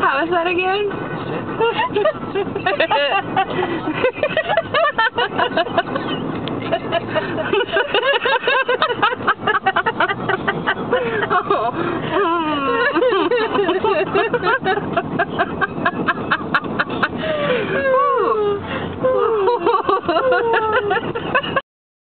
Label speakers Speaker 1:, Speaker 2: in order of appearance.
Speaker 1: How is that again? oh.